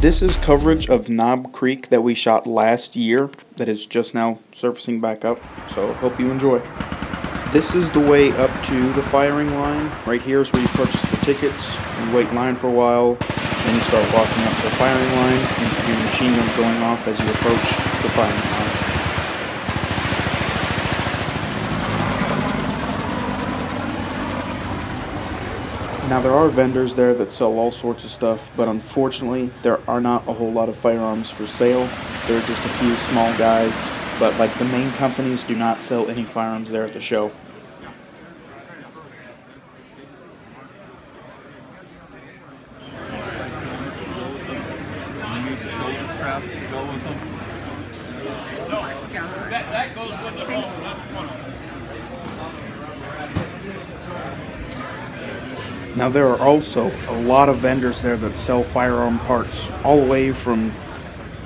This is coverage of Knob Creek that we shot last year that is just now surfacing back up, so hope you enjoy. This is the way up to the firing line. Right here is where you purchase the tickets, you wait in line for a while, then you start walking up to the firing line, and you can hear machine guns going off as you approach the firing line. Now there are vendors there that sell all sorts of stuff, but unfortunately there are not a whole lot of firearms for sale. There are just a few small guys, but like the main companies do not sell any firearms there at the show. That, that goes with it also, that's one of them. Now there are also a lot of vendors there that sell firearm parts, all the way from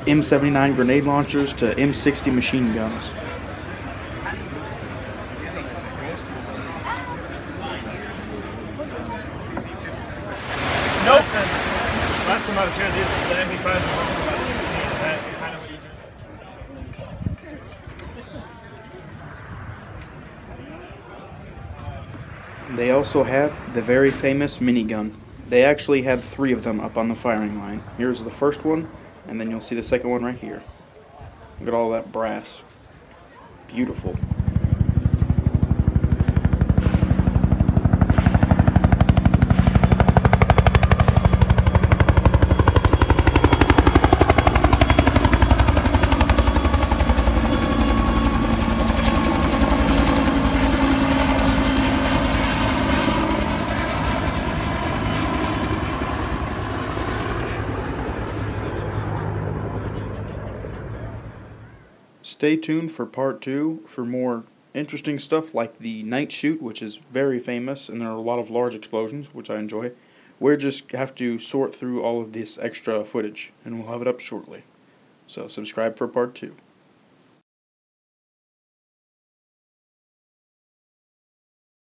M79 grenade launchers to M60 machine guns. Nope. Last time I was here, the, the MP5s were going for about 16. Is that kind of what you do? They also had the very famous minigun. They actually had three of them up on the firing line. Here's the first one, and then you'll see the second one right here. Look at all that brass. Beautiful. Stay tuned for part two for more interesting stuff like the night shoot, which is very famous, and there are a lot of large explosions, which I enjoy. We just have to sort through all of this extra footage, and we'll have it up shortly. So subscribe for part two.